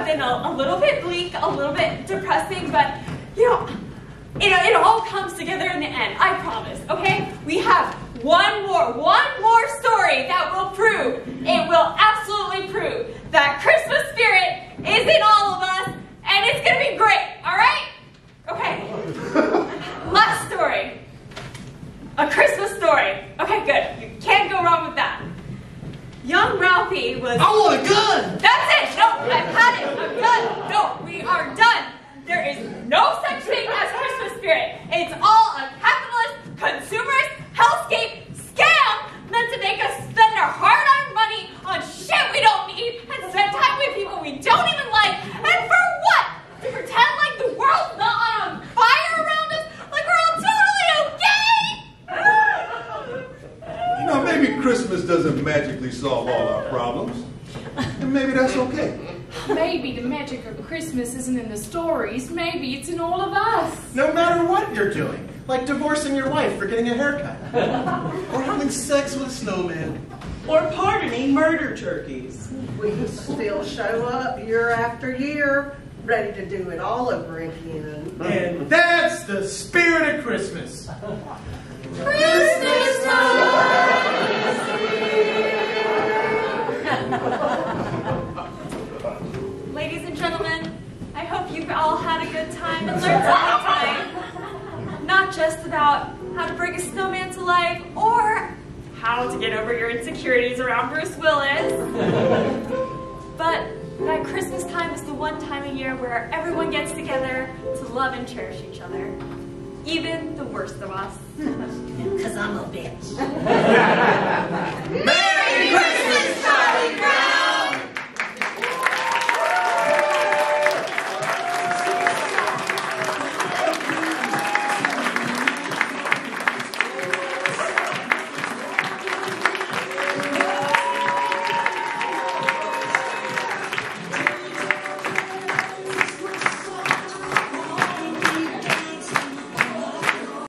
been a, a little bit bleak, a little bit depressing, but you know, it, it all comes together in the end, I promise, okay? We have one more, one more story that will prove, it will absolutely prove that Christmas spirit is in all of us, and it's gonna be great, all right? Okay, last story. A Christmas story. Okay, good. You can't go wrong with that. Young Ralphie was... I want a gun! That's it! No, I've had it! I'm done! No, we are done! There is no such thing as Christmas spirit. It's all a capitalist, consumerist, hellscape scam meant to make us spend our hard-earned money on shit we don't need and spend time with people we don't even like. And for what? To pretend like the world's not on fire around us? Like we're all totally okay? You know, maybe Christmas doesn't magically solve all our problems. And maybe that's okay. Maybe the magic of Christmas isn't in the stories. Maybe it's in all of us. No matter what you're doing, like divorcing your wife for getting a haircut, or having sex with a snowman, or pardoning murder turkeys. We still show up year after year, ready to do it all over again. and that's the spirit of Christmas. Christmas all had a good time and learned something tonight. Not just about how to bring a snowman to life or how to get over your insecurities around Bruce Willis, but that Christmas time is the one time a year where everyone gets together to love and cherish each other. Even the worst of us. Because I'm a bitch.